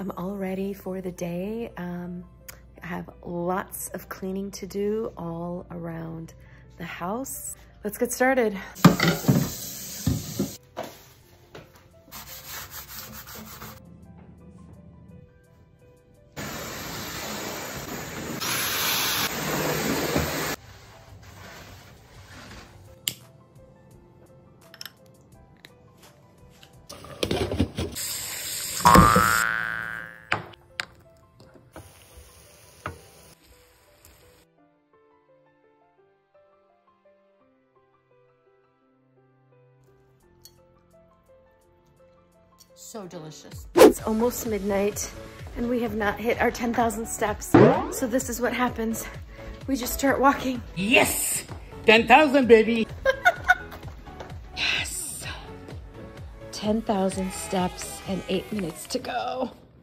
I'm all ready for the day. Um, I have lots of cleaning to do all around the house. Let's get started. So delicious. It's almost midnight and we have not hit our 10,000 steps. So this is what happens. We just start walking. Yes! 10,000, baby! yes! 10,000 steps and eight minutes to go.